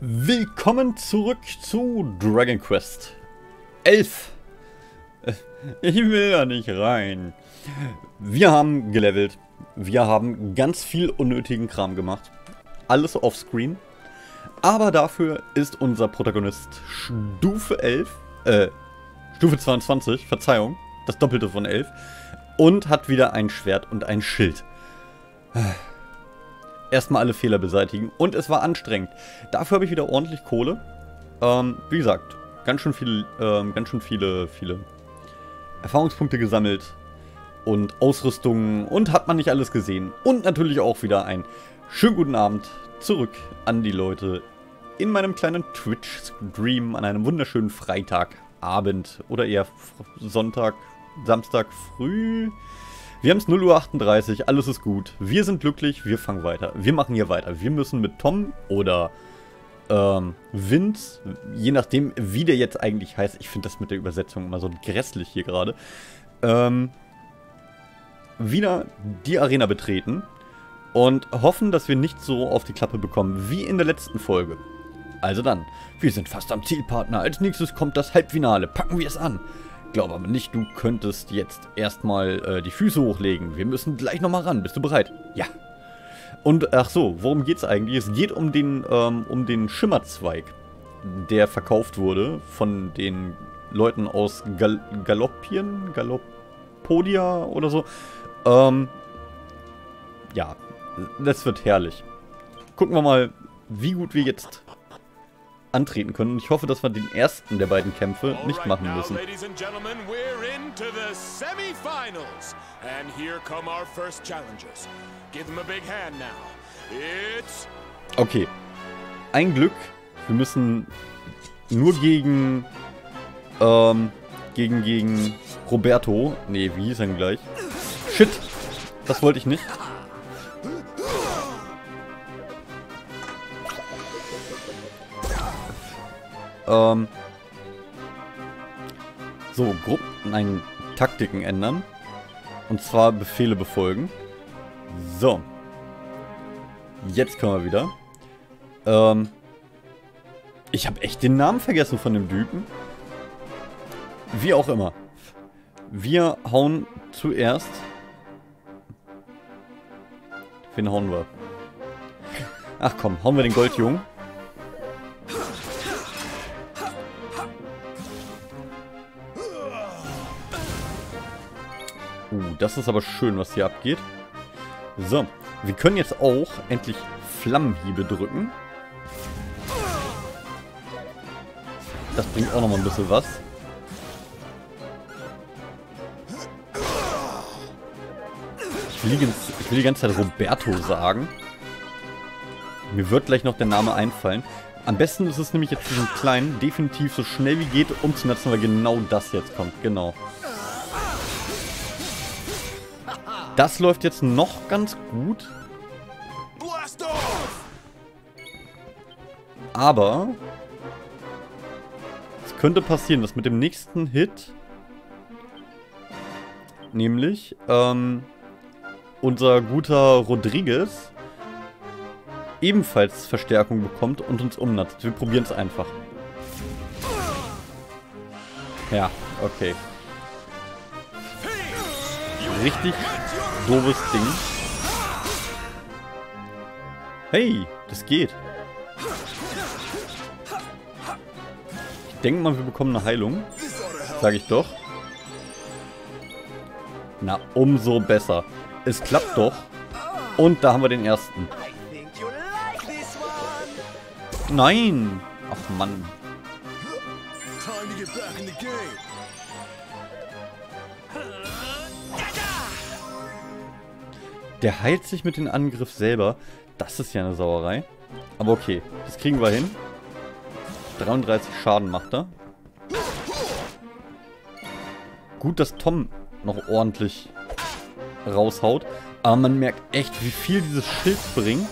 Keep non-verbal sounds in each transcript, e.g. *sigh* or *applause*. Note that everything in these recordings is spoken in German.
Willkommen zurück zu Dragon Quest 11. Äh, ich will da nicht rein. Wir haben gelevelt. Wir haben ganz viel unnötigen Kram gemacht. Alles offscreen. Aber dafür ist unser Protagonist Stufe 11, äh, Stufe 22, Verzeihung, das Doppelte von 11. Und hat wieder ein Schwert und ein Schild erstmal alle Fehler beseitigen. Und es war anstrengend. Dafür habe ich wieder ordentlich Kohle. Ähm, wie gesagt, ganz schön viele, ähm, ganz schön viele, viele Erfahrungspunkte gesammelt. Und Ausrüstungen. Und hat man nicht alles gesehen. Und natürlich auch wieder ein schönen guten Abend zurück an die Leute in meinem kleinen Twitch-Stream an einem wunderschönen Freitagabend. Oder eher Sonntag, Samstag früh. Wir haben es 0.38 Uhr, alles ist gut. Wir sind glücklich, wir fangen weiter. Wir machen hier weiter. Wir müssen mit Tom oder ähm, Vince, je nachdem, wie der jetzt eigentlich heißt. Ich finde das mit der Übersetzung immer so grässlich hier gerade. Ähm, wieder die Arena betreten und hoffen, dass wir nicht so auf die Klappe bekommen wie in der letzten Folge. Also dann, wir sind fast am Zielpartner. Als nächstes kommt das Halbfinale. Packen wir es an. Glaube aber nicht, du könntest jetzt erstmal äh, die Füße hochlegen. Wir müssen gleich nochmal ran. Bist du bereit? Ja. Und ach so, worum geht's eigentlich? Es geht um den, ähm, um den Schimmerzweig, der verkauft wurde von den Leuten aus Gal Galoppien, Galoppodia oder so. Ähm, ja, das wird herrlich. Gucken wir mal, wie gut wir jetzt antreten können. ich hoffe, dass wir den ersten der beiden Kämpfe nicht machen müssen. Okay. Ein Glück. Wir müssen nur gegen ähm, gegen gegen Roberto. Nee, wie hieß er denn gleich? Shit. Das wollte ich nicht. Ähm, so, Gruppen, nein, Taktiken ändern. Und zwar Befehle befolgen. So. Jetzt können wir wieder. Ähm, ich habe echt den Namen vergessen von dem Typen. Wie auch immer. Wir hauen zuerst... Wen hauen wir? Ach komm, hauen wir den Goldjungen. Das ist aber schön, was hier abgeht. So, wir können jetzt auch endlich Flammenhiebe drücken. Das bringt auch nochmal ein bisschen was. Ich will, die, ich will die ganze Zeit Roberto sagen. Mir wird gleich noch der Name einfallen. Am besten ist es nämlich jetzt diesen kleinen definitiv so schnell wie geht umzunetzen, weil genau das jetzt kommt. Genau. Das läuft jetzt noch ganz gut. Aber es könnte passieren, dass mit dem nächsten Hit nämlich ähm, unser guter Rodriguez ebenfalls Verstärkung bekommt und uns umnatzt. Wir probieren es einfach. Ja, okay. Richtig doofes Ding. Hey, das geht. Ich denke mal, wir bekommen eine Heilung. Sage ich doch. Na, umso besser. Es klappt doch. Und da haben wir den ersten. Nein! Ach Mann. Der heilt sich mit dem Angriff selber. Das ist ja eine Sauerei. Aber okay, das kriegen wir hin. 33 Schaden macht er. Gut, dass Tom noch ordentlich raushaut. Aber man merkt echt, wie viel dieses Schild bringt.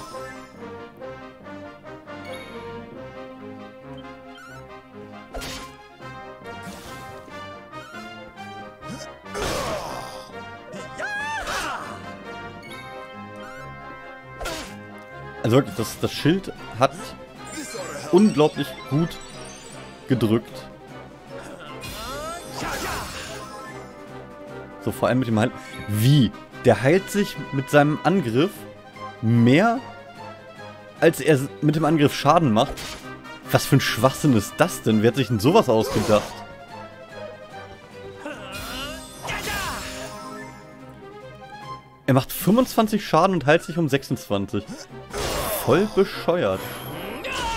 Wirklich, das, das Schild hat unglaublich gut gedrückt. So, vor allem mit dem Heil... Wie? Der heilt sich mit seinem Angriff mehr, als er mit dem Angriff Schaden macht? Was für ein Schwachsinn ist das denn? Wer hat sich denn sowas ausgedacht? Er macht 25 Schaden und heilt sich um 26. Voll bescheuert.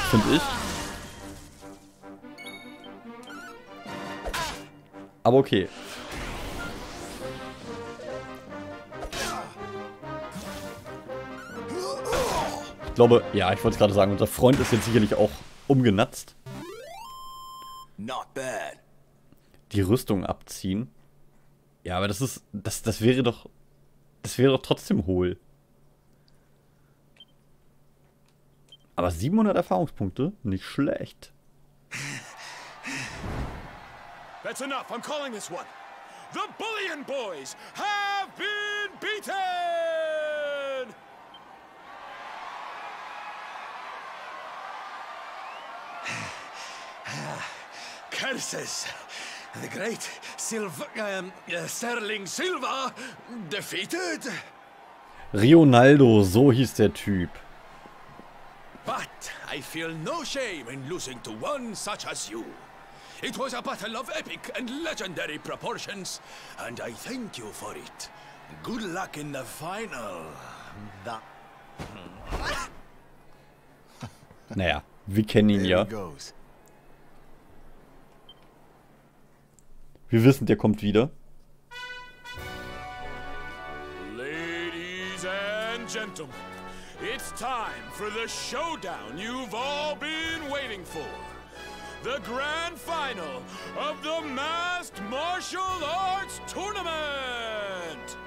Finde ich. Aber okay. Ich glaube, ja, ich wollte gerade sagen, unser Freund ist jetzt sicherlich auch umgenatzt. Die Rüstung abziehen. Ja, aber das ist, das, das wäre doch das wäre doch trotzdem hohl. Aber 700 Erfahrungspunkte, nicht schlecht. That's enough. I'm calling this one. The Bullion Boys have been beaten! *sighs* Curses! The great Silva, um, uh, Sterling Silva defeated. Rionaldo, so hieß der Typ. But I feel no shame in losing to one such as you. It was a battle of epic and legendary proportions, and I thank you for it. Good luck in the final. Da naja, wir kennen ihn ja. Wir wissen, der kommt wieder. Ladies and gentlemen, it's time for the showdown you've all been waiting for. The grand final of the Masked Martial Arts Tournament!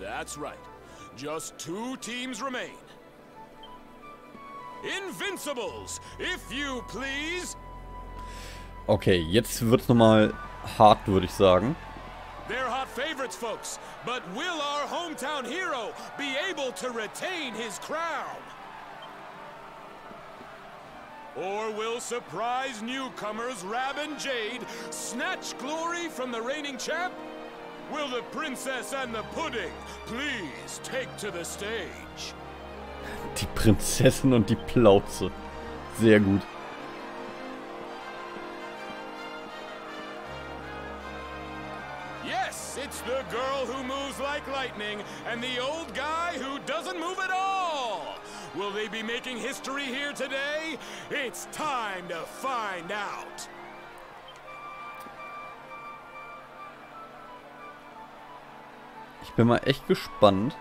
That's right. Just two teams remain. Invincibles, if you please, Okay, jetzt wird's nochmal hart, würde ich sagen. They're hot favorites, folks. But will our hometown hero be able to retain his crown? Or will surprise newcomers Rab and Jade snatch glory from the reigning champ? Will the princess and the pudding please take to the stage? Die Prinzessin und die Plauze. Sehr gut. Girl who moves like lightning and the old guy who doesn't move at all. Will they be making history here today? It's time to find out. Ich bin mal echt gespannt.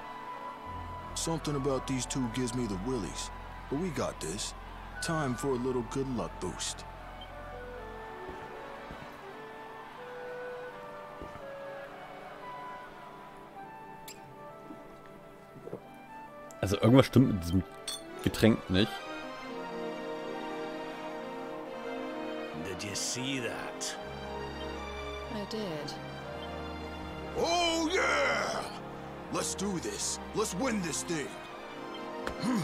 Something about these two gives me the willies. But we got this. Time for a little good luck boost. Also irgendwas stimmt mit diesem Getränk nicht. Did you see that? I did. Oh yeah! Let's do this. Let's win this thing. Hmm.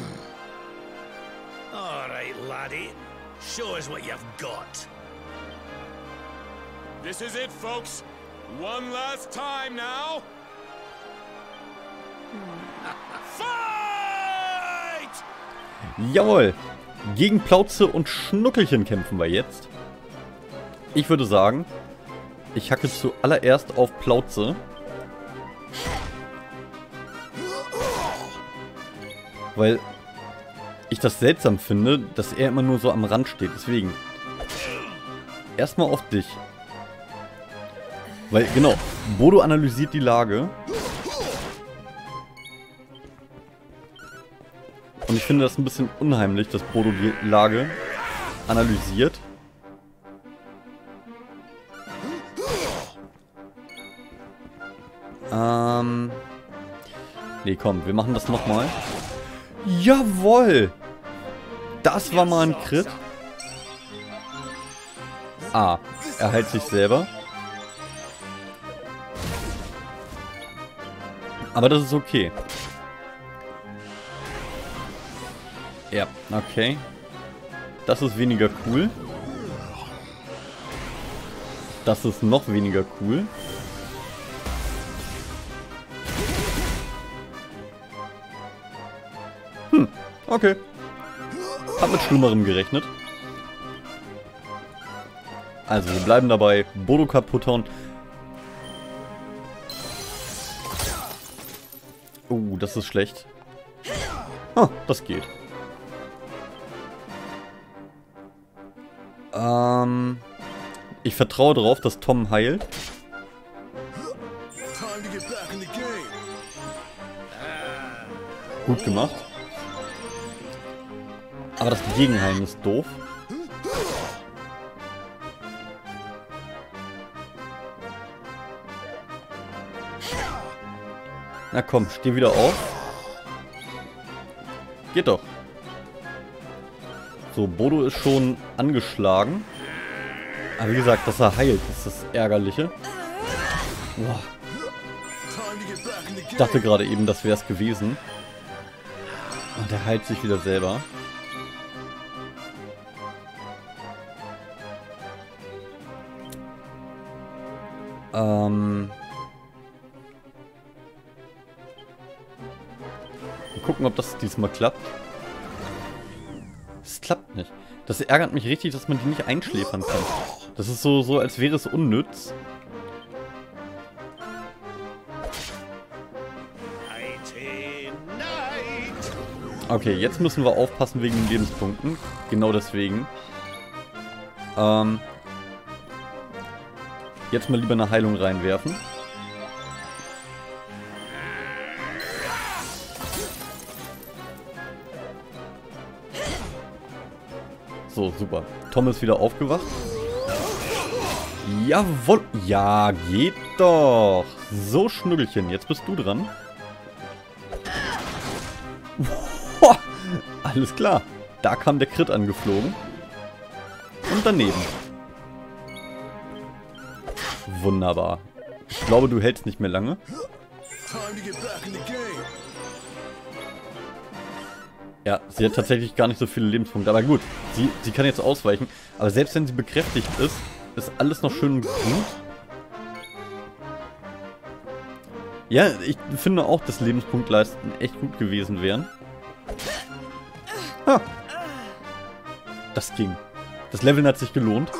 All right, laddie. Show us what you've got. This is it, folks. One last time now. Hmm. *laughs* Jawohl. Gegen Plauze und Schnuckelchen kämpfen wir jetzt. Ich würde sagen, ich hacke zuallererst auf Plauze. Weil ich das seltsam finde, dass er immer nur so am Rand steht. Deswegen. Erstmal auf dich. Weil, genau, Bodo analysiert die Lage. Und ich finde das ein bisschen unheimlich, dass Bodo die Lage analysiert. Ähm... Nee, komm, wir machen das nochmal. Jawoll! Das war mal ein Crit. Ah, er heilt sich selber. Aber das ist okay. Ja, okay. Das ist weniger cool. Das ist noch weniger cool. Hm, okay. Hab mit Schlimmerem gerechnet. Also, wir bleiben dabei. Bodo kaputt hauen. Oh, das ist schlecht. Ah, das geht. Ähm, ich vertraue darauf, dass Tom heilt. Gut gemacht. Aber das Gegenheilen ist doof. Na komm, steh wieder auf. Geht doch. So, Bodo ist schon angeschlagen. Aber wie gesagt, dass er heilt, ist das Ärgerliche. Boah. Ich dachte gerade eben, das wäre es gewesen. Und er heilt sich wieder selber. Ähm... Mal gucken, ob das diesmal klappt. Klappt nicht. Das ärgert mich richtig, dass man die nicht einschläfern kann. Das ist so, so als wäre es unnütz. Okay, jetzt müssen wir aufpassen wegen den Lebenspunkten. Genau deswegen. Ähm, jetzt mal lieber eine Heilung reinwerfen. So, super. Tom ist wieder aufgewacht. Jawohl. Ja, geht doch. So, Schnüggelchen. Jetzt bist du dran. Alles klar. Da kam der Crit angeflogen. Und daneben. Wunderbar. Ich glaube, du hältst nicht mehr lange. Ja, sie hat tatsächlich gar nicht so viele Lebenspunkte. Aber gut, sie, sie kann jetzt ausweichen. Aber selbst wenn sie bekräftigt ist, ist alles noch schön gut. Ja, ich finde auch, dass Lebenspunktleisten echt gut gewesen wären. Ha. Das ging. Das Leveln hat sich gelohnt.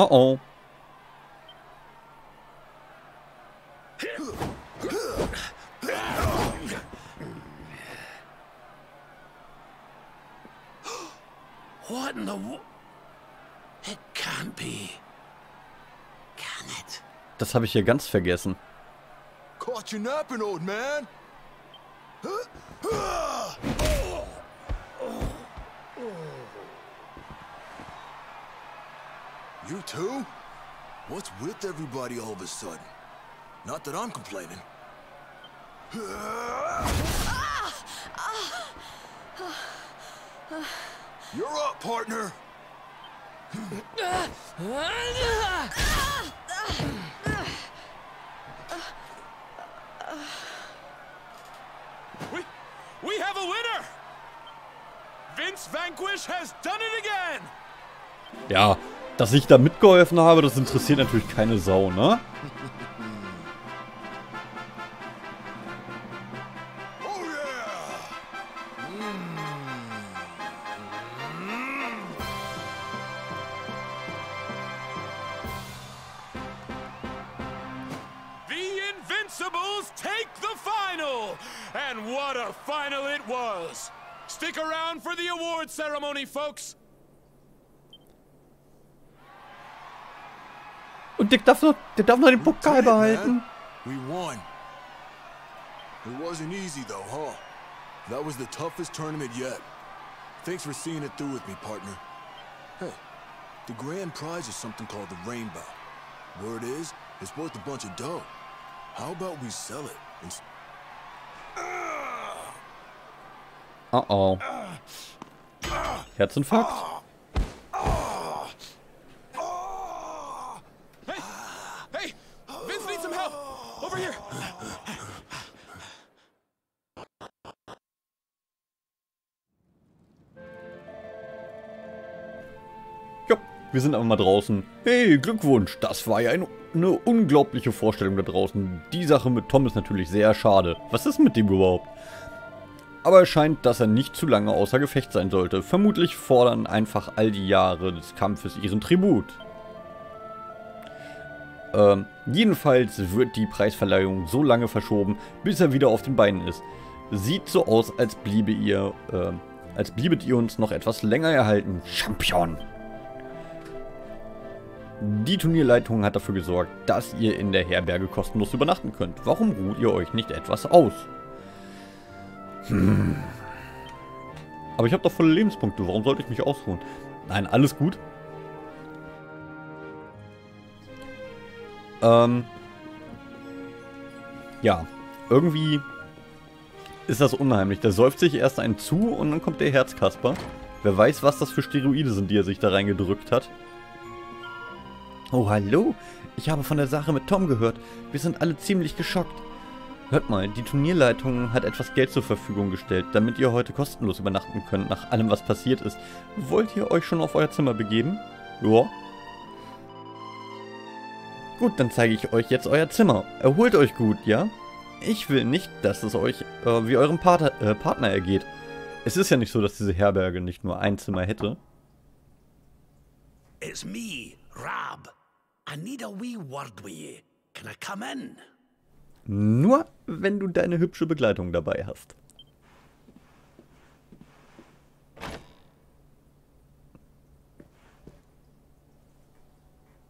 Uh-oh. What in the... It can't be. Can it? Das habe ich hier ganz vergessen. Caught you napping, old man. You too? What's with everybody all of a sudden? Not that I'm complaining. You're up, partner! We, we have a winner! Vince Vanquish has done it again! Ja, dass ich da mitgeholfen habe, das interessiert natürlich keine Sau, ne? take the final! And what a final it was! Stick around for the award ceremony, folks! Dick darf noch, der darf noch den Pokal behalten. We won. It wasn't easy though, huh? That was the toughest tournament yet. Thanks for seeing it through with me, partner. Hey, the grand prize is something called the Rainbow. Word is, It's worth a bunch of dough. How about we sell it? And... Oh oh. Herzinfarkt? Wir sind aber mal draußen. Hey, Glückwunsch, das war ja ein, eine unglaubliche Vorstellung da draußen. Die Sache mit Tom ist natürlich sehr schade. Was ist mit dem überhaupt? Aber es scheint, dass er nicht zu lange außer Gefecht sein sollte. Vermutlich fordern einfach all die Jahre des Kampfes ihren Tribut. Ähm, jedenfalls wird die Preisverleihung so lange verschoben, bis er wieder auf den Beinen ist. Sieht so aus, als bliebe ihr, äh, als bliebet ihr uns noch etwas länger erhalten. Champion! Die Turnierleitung hat dafür gesorgt, dass ihr in der Herberge kostenlos übernachten könnt. Warum ruht ihr euch nicht etwas aus? Hm. Aber ich habe doch volle Lebenspunkte. Warum sollte ich mich ausruhen? Nein, alles gut. Ähm. Ja, irgendwie ist das unheimlich. Der säuft sich erst einen zu und dann kommt der Herzkasper. Wer weiß, was das für Steroide sind, die er sich da reingedrückt hat. Oh, hallo. Ich habe von der Sache mit Tom gehört. Wir sind alle ziemlich geschockt. Hört mal, die Turnierleitung hat etwas Geld zur Verfügung gestellt, damit ihr heute kostenlos übernachten könnt, nach allem, was passiert ist. Wollt ihr euch schon auf euer Zimmer begeben? Ja. Gut, dann zeige ich euch jetzt euer Zimmer. Erholt euch gut, ja? Ich will nicht, dass es euch äh, wie eurem Pater, äh, Partner ergeht. Es ist ja nicht so, dass diese Herberge nicht nur ein Zimmer hätte. It's me, Rab. I need a wee word with you. Can I come in? Nur, wenn du deine hübsche Begleitung dabei hast.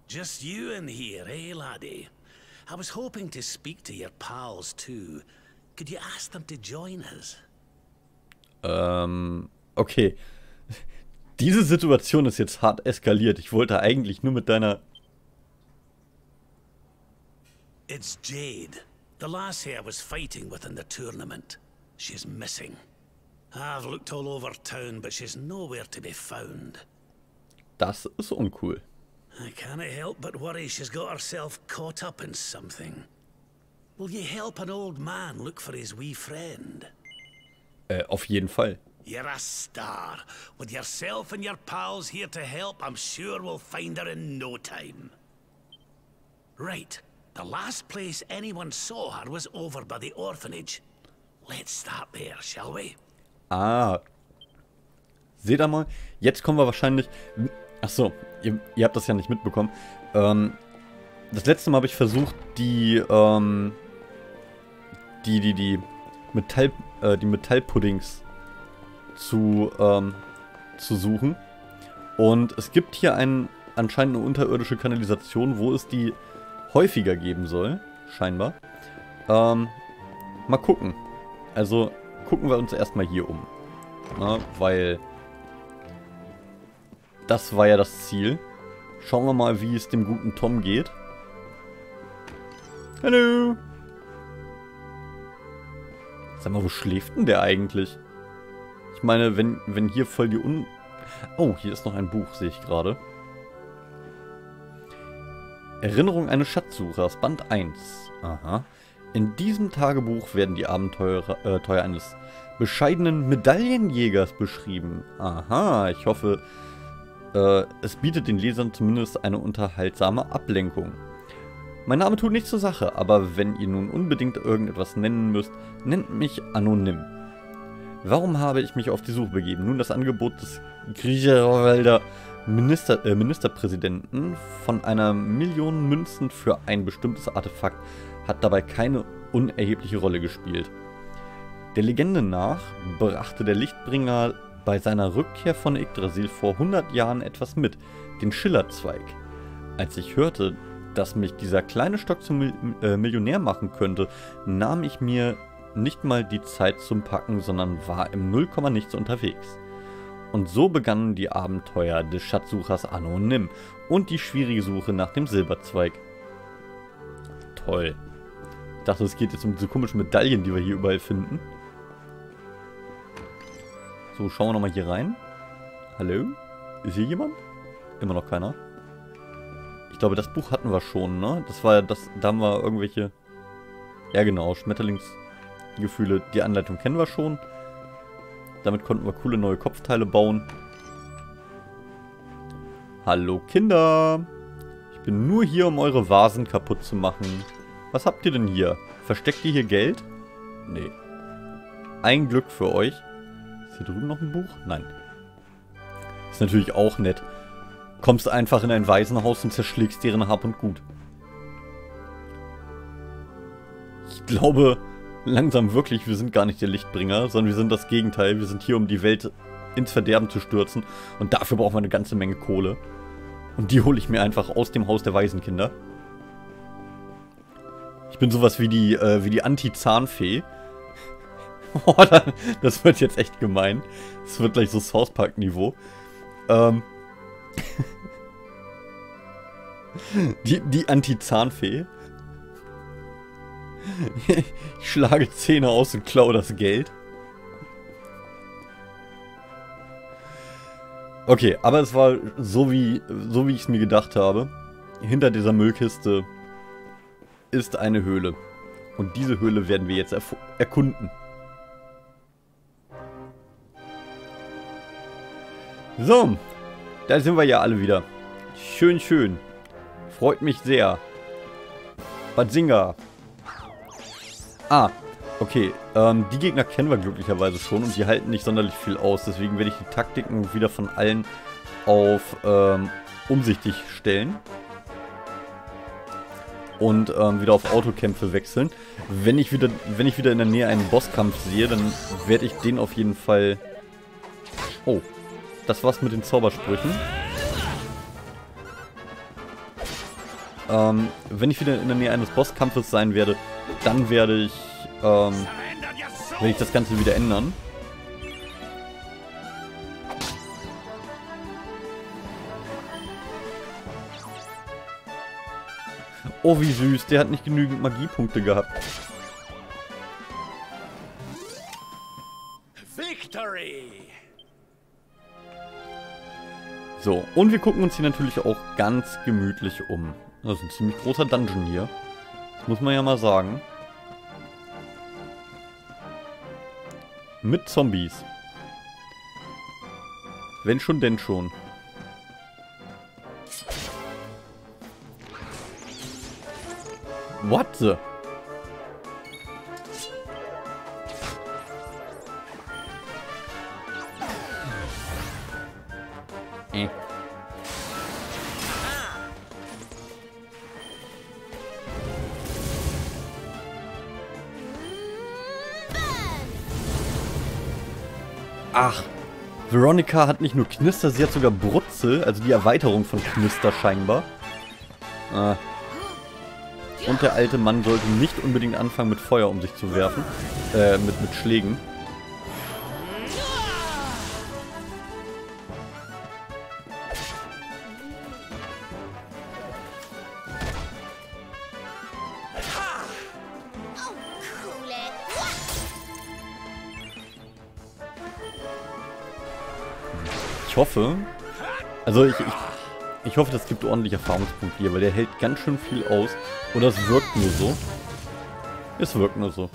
Just you in here, eh, laddie? I was hoping to speak to your pals too. Could you ask them to join us? Ähm, okay. *laughs* Diese Situation ist jetzt hart eskaliert. Ich wollte eigentlich nur mit deiner... It's Jade, the lassie I was fighting with in the tournament. She's missing. I've looked all over town, but she's nowhere to be found. Das ist uncool. I can't help but worry she's got herself caught up in something. Will you help an old man look for his wee friend? Äh, auf jeden Fall. You're a star. With yourself and your pals here to help, I'm sure we'll find her in no time. Right. The last place anyone saw her was over by the orphanage. Let's start there, shall we? Ah. Seht ihr mal, jetzt kommen wir wahrscheinlich... Ach so, ihr, ihr habt das ja nicht mitbekommen. Ähm, das letzte Mal habe ich versucht, die, ähm, die, die, die Metall, äh, die Metallpuddings zu, ähm, zu suchen. Und es gibt hier ein, anscheinend eine unterirdische Kanalisation, wo es die häufiger geben soll, scheinbar. Ähm, mal gucken. Also gucken wir uns erstmal hier um. Na, weil das war ja das Ziel. Schauen wir mal, wie es dem guten Tom geht. Hallo. Sag mal, wo schläft denn der eigentlich? Ich meine, wenn, wenn hier voll die Un... Oh, hier ist noch ein Buch, sehe ich gerade. Erinnerung eines Schatzsuchers, Band 1. Aha. In diesem Tagebuch werden die Abenteuer äh, eines bescheidenen Medaillenjägers beschrieben. Aha, ich hoffe, äh, es bietet den Lesern zumindest eine unterhaltsame Ablenkung. Mein Name tut nichts zur Sache, aber wenn ihr nun unbedingt irgendetwas nennen müsst, nennt mich anonym. Warum habe ich mich auf die Suche begeben? Nun, das Angebot des Griechenwälder Minister, äh, Ministerpräsidenten von einer Million Münzen für ein bestimmtes Artefakt hat dabei keine unerhebliche Rolle gespielt. Der Legende nach brachte der Lichtbringer bei seiner Rückkehr von Yggdrasil vor 100 Jahren etwas mit, den Schillerzweig. Als ich hörte, dass mich dieser kleine Stock zum äh, Millionär machen könnte, nahm ich mir nicht mal die Zeit zum Packen, sondern war im Nullkomma nichts unterwegs. Und so begannen die Abenteuer des Schatzsuchers Anonym und die schwierige Suche nach dem Silberzweig. Toll. Ich dachte, es geht jetzt um diese komischen Medaillen, die wir hier überall finden. So, schauen wir nochmal hier rein. Hallo? Ist hier jemand? Immer noch keiner. Ich glaube, das Buch hatten wir schon, ne? Das war ja das, da haben wir irgendwelche... Ja genau, Schmetterlingsgefühle. Die Anleitung kennen wir schon. Damit konnten wir coole neue Kopfteile bauen. Hallo Kinder! Ich bin nur hier, um eure Vasen kaputt zu machen. Was habt ihr denn hier? Versteckt ihr hier Geld? Nee. Ein Glück für euch. Ist hier drüben noch ein Buch? Nein. Ist natürlich auch nett. Kommst einfach in ein Waisenhaus und zerschlägst deren Hab und Gut. Ich glaube langsam wirklich, wir sind gar nicht der Lichtbringer, sondern wir sind das Gegenteil. Wir sind hier, um die Welt ins Verderben zu stürzen. Und dafür brauchen wir eine ganze Menge Kohle. Und die hole ich mir einfach aus dem Haus der Waisenkinder. Ich bin sowas wie die, äh, wie die Anti-Zahnfee. *laughs* oh, das wird jetzt echt gemein. Das wird gleich so South Park-Niveau. Ähm. *laughs* die die Anti-Zahnfee. Ich schlage Zähne aus und klaue das Geld. Okay, aber es war so wie, so wie ich es mir gedacht habe. Hinter dieser Müllkiste ist eine Höhle. Und diese Höhle werden wir jetzt erkunden. So, da sind wir ja alle wieder. Schön, schön. Freut mich sehr. Badzinga. Ah, okay. Ähm, die Gegner kennen wir glücklicherweise schon und die halten nicht sonderlich viel aus. Deswegen werde ich die Taktiken wieder von allen auf ähm, umsichtig stellen. Und ähm, wieder auf Autokämpfe wechseln. Wenn ich, wieder, wenn ich wieder in der Nähe einen Bosskampf sehe, dann werde ich den auf jeden Fall... Oh, das war's mit den Zaubersprüchen. Ähm, wenn ich wieder in der Nähe eines Bosskampfes sein werde, dann werde ich, ähm, werde ich das Ganze wieder ändern. Oh, wie süß. Der hat nicht genügend Magiepunkte gehabt. Victory! So, und wir gucken uns hier natürlich auch ganz gemütlich um. Das ist ein ziemlich großer Dungeon hier. Muss man ja mal sagen. Mit Zombies. Wenn schon, denn schon. What the? Ach, Veronica hat nicht nur Knister, sie hat sogar Brutzel, also die Erweiterung von Knister scheinbar. Ah. Und der alte Mann sollte nicht unbedingt anfangen mit Feuer um sich zu werfen. Äh, mit, mit Schlägen. Hoffe... Also ich, ich, ich hoffe, das gibt ordentlich Erfahrungspunkte hier, weil der hält ganz schön viel aus. Oder es wirkt nur so. Es wirkt nur so.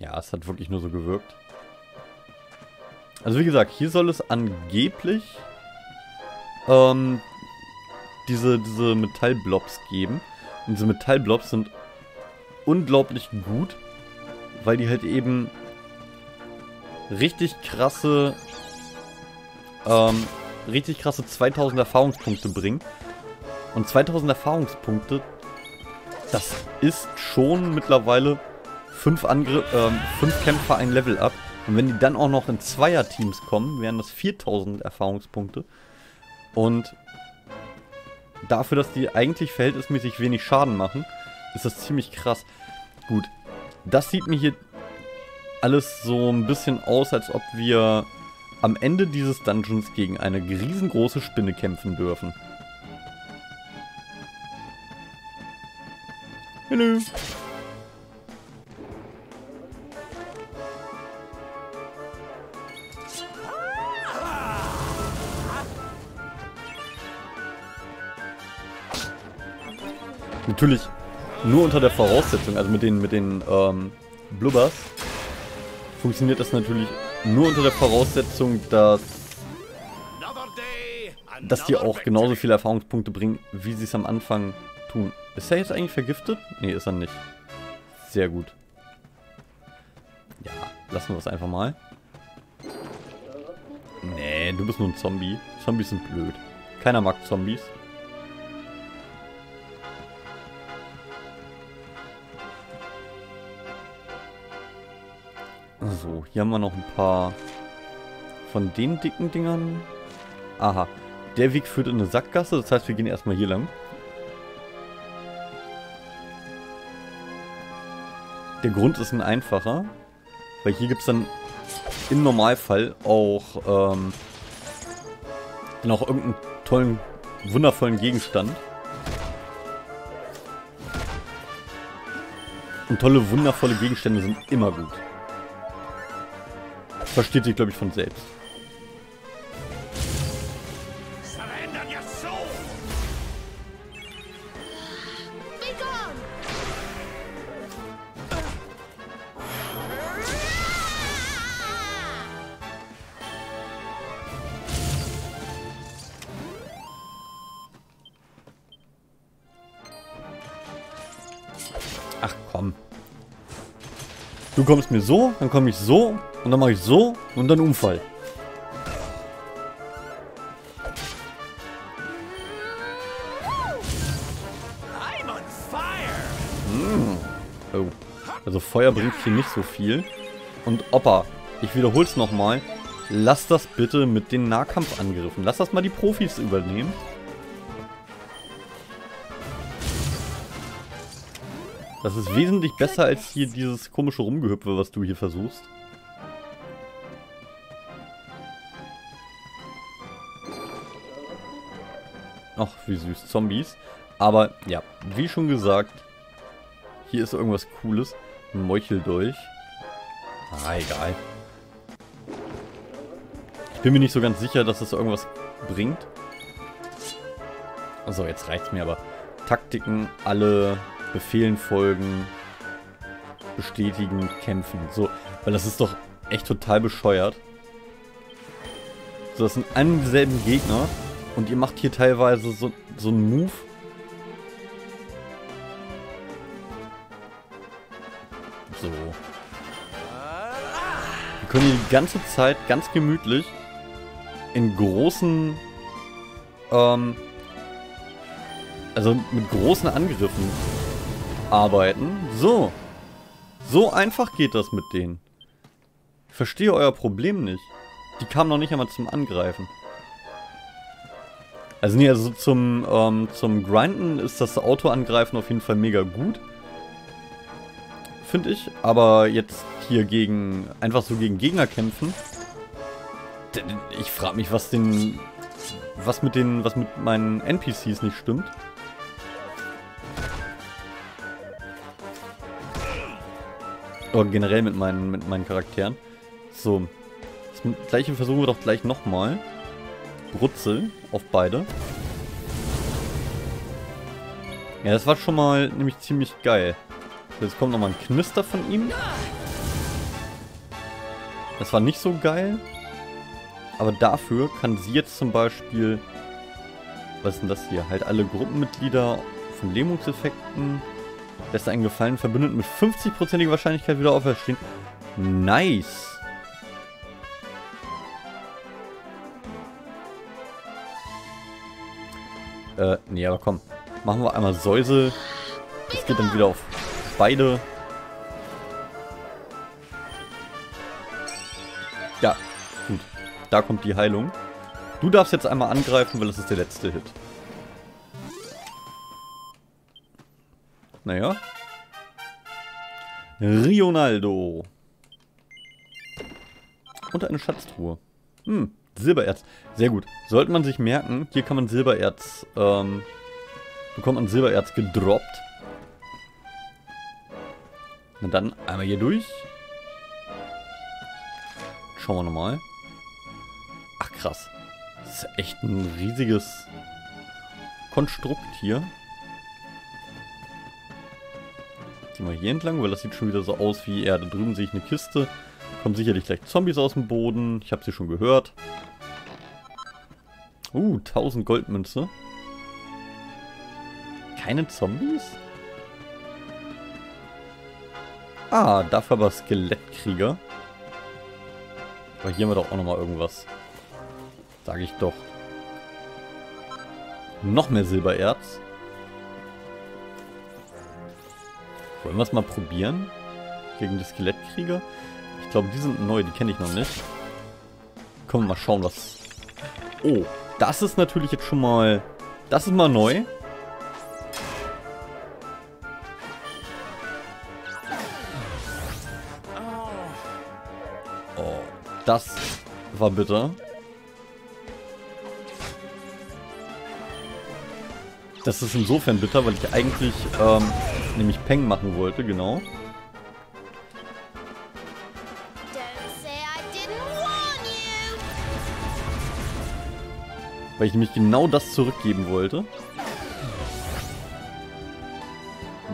Ja, es hat wirklich nur so gewirkt. Also wie gesagt, hier soll es angeblich ähm, diese, diese Metallblobs geben. Und diese Metallblobs sind unglaublich gut, weil die halt eben richtig krasse, ähm, richtig krasse 2000 Erfahrungspunkte bringen. Und 2000 Erfahrungspunkte, das ist schon mittlerweile fünf, Angr ähm, fünf Kämpfer ein Level up. Und wenn die dann auch noch in Zweierteams kommen, wären das 4000 Erfahrungspunkte. Und dafür, dass die eigentlich verhältnismäßig wenig Schaden machen, ist das ziemlich krass. Gut, das sieht mir hier alles so ein bisschen aus, als ob wir am Ende dieses Dungeons gegen eine riesengroße Spinne kämpfen dürfen. Hallo. Natürlich nur unter der Voraussetzung, also mit den, mit den ähm, Blubbers, funktioniert das natürlich nur unter der Voraussetzung, dass, dass die auch genauso viele Erfahrungspunkte bringen, wie sie es am Anfang tun. Ist er jetzt eigentlich vergiftet? Nee, ist er nicht. Sehr gut. Ja, lassen wir es einfach mal. Nee, du bist nur ein Zombie. Zombies sind blöd. Keiner mag Zombies. So, hier haben wir noch ein paar von den dicken Dingern. Aha, der Weg führt in eine Sackgasse, das heißt, wir gehen erstmal hier lang. Der Grund ist ein einfacher, weil hier gibt es dann im Normalfall auch, ähm, auch irgendeinen tollen, wundervollen Gegenstand. Und tolle, wundervolle Gegenstände sind immer gut. Versteht sich, glaube ich, von selbst. Ach komm. Du kommst mir so, dann komme ich so und dann mache ich so und dann Unfall. Hm. Oh. Also Feuer bringt hier nicht so viel. Und Opa, ich wiederhole es nochmal. Lass das bitte mit den Nahkampfangriffen. Lass das mal die Profis übernehmen. Das ist wesentlich besser als hier dieses komische Rumgehüpfe, was du hier versuchst. Ach, wie süß. Zombies. Aber, ja, wie schon gesagt, hier ist irgendwas Cooles. Ein Meucheldolch. Ah, egal. Ich bin mir nicht so ganz sicher, dass das irgendwas bringt. So, jetzt reicht's mir aber. Taktiken, alle Befehlen folgen, bestätigen, kämpfen. So, weil das ist doch echt total bescheuert. So, das sind einen dieselben Gegner und ihr macht hier teilweise so, so einen Move. So. Wir können hier die ganze Zeit ganz gemütlich in großen, ähm, also mit großen Angriffen arbeiten. So. So einfach geht das mit denen. Ich verstehe euer Problem nicht. Die kamen noch nicht einmal zum Angreifen. Also nee, also zum, ähm, zum Grinden ist das Autoangreifen auf jeden Fall mega gut. Finde ich. Aber jetzt hier gegen, einfach so gegen Gegner kämpfen. Ich frage mich, was den, was mit den, was mit meinen NPCs nicht stimmt. Oder generell mit meinen, mit meinen Charakteren. So. Das gleiche versuchen wir doch gleich nochmal. Brutzel auf beide. Ja, das war schon mal nämlich ziemlich geil. Jetzt kommt nochmal ein Knister von ihm. Das war nicht so geil. Aber dafür kann sie jetzt zum Beispiel... Was ist denn das hier? Halt alle Gruppenmitglieder von Lähmungseffekten Lässt einen Gefallen Verbündeten mit 50%iger Wahrscheinlichkeit wieder auferstehen. Nice. Äh, nee, aber komm. Machen wir einmal Säuse. Das geht dann wieder auf beide. Ja, gut. Da kommt die Heilung. Du darfst jetzt einmal angreifen, weil das ist der letzte Hit. Naja. Rionaldo. Und eine Schatztruhe. Hm, Silbererz. Sehr gut. Sollte man sich merken, hier kann man Silbererz, ähm, bekommt man Silbererz gedroppt. Na dann einmal hier durch. Schauen wir nochmal. Ach krass. Das ist echt ein riesiges Konstrukt hier. Gehen wir hier entlang, weil das sieht schon wieder so aus wie, ja, da drüben sehe ich eine Kiste. Kommen sicherlich gleich Zombies aus dem Boden. Ich habe sie schon gehört. Uh, 1000 Goldmünze. Keine Zombies? Ah, dafür aber Skelettkrieger. Aber hier haben wir doch auch nochmal irgendwas. Sage ich doch. Noch mehr Silbererz. Wollen wir es mal probieren? Gegen die Skelettkrieger? Ich glaube, die sind neu, die kenne ich noch nicht. Wir mal schauen, was... Oh, das ist natürlich jetzt schon mal... Das ist mal neu. Oh, das war bitter. Das ist insofern bitter, weil ich eigentlich ähm, nämlich Peng machen wollte, genau. Weil ich nämlich genau das zurückgeben wollte.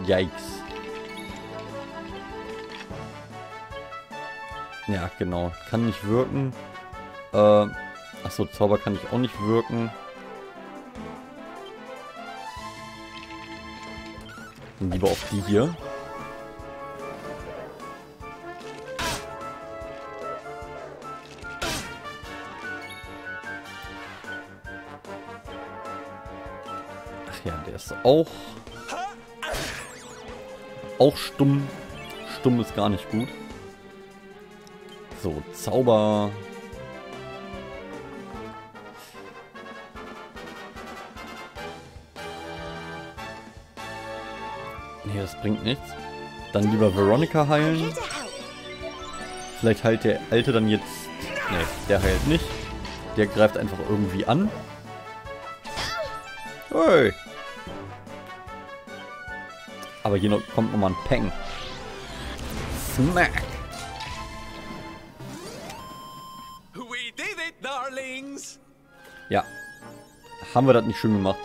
Yikes. Ja, genau. Kann nicht wirken. Äh, achso, Zauber kann ich auch nicht wirken. Lieber auf die hier. Ja, der ist auch... Auch stumm. Stumm ist gar nicht gut. So, Zauber... Nee, das bringt nichts. Dann lieber Veronica heilen. Vielleicht heilt der Alte dann jetzt... Nee, der heilt nicht. Der greift einfach irgendwie an. Hey! Aber hier noch, kommt nochmal ein Peng. Smack! We did it, darlings! Ja. Haben wir das nicht schön gemacht.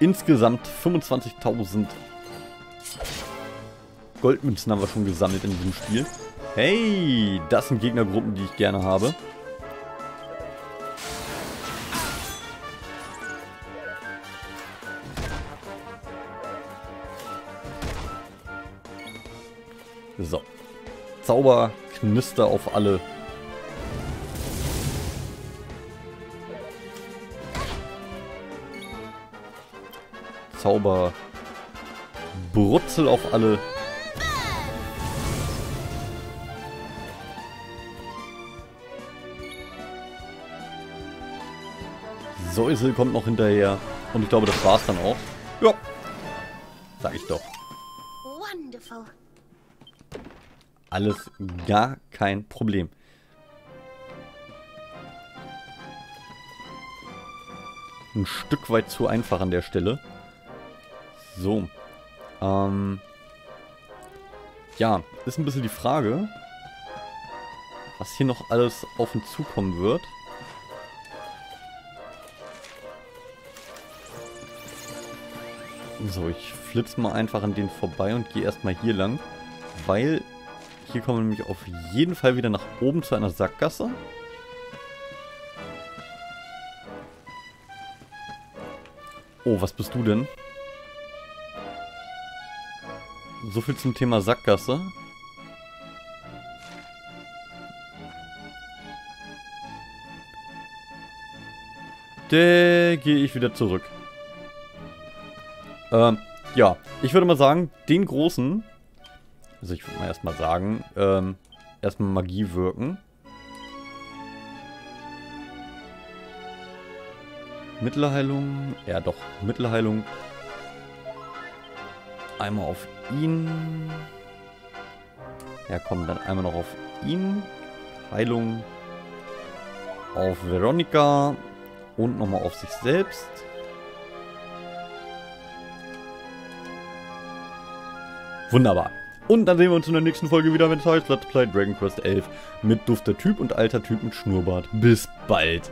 Insgesamt 25.000 Goldmünzen haben wir schon gesammelt in diesem Spiel. Hey, das sind Gegnergruppen, die ich gerne habe. So. Zauber, Knister auf alle. Zauber, Brutzel auf alle. Säusel kommt noch hinterher. Und ich glaube, das war's dann auch. Ja. Sag ich doch. Alles gar kein Problem. Ein Stück weit zu einfach an der Stelle. So. Ähm. Ja, ist ein bisschen die Frage, was hier noch alles auf uns zukommen wird. So, ich flitze mal einfach an denen vorbei und gehe erstmal hier lang. Weil hier kommen wir nämlich auf jeden Fall wieder nach oben zu einer Sackgasse. Oh, was bist du denn? So viel zum Thema Sackgasse. Da gehe ich wieder zurück. Ähm, ja, ich würde mal sagen, den großen, also ich würde mal erstmal sagen, ähm, erstmal Magie wirken. Mittelheilung, ja doch, Mittelheilung. Einmal auf ihn. Ja komm, dann einmal noch auf ihn. Heilung auf Veronika und nochmal auf sich selbst. Wunderbar. Und dann sehen wir uns in der nächsten Folge wieder, wenn es heißt Let's Play Dragon Quest 11 mit dufter Typ und alter Typ mit Schnurrbart. Bis bald.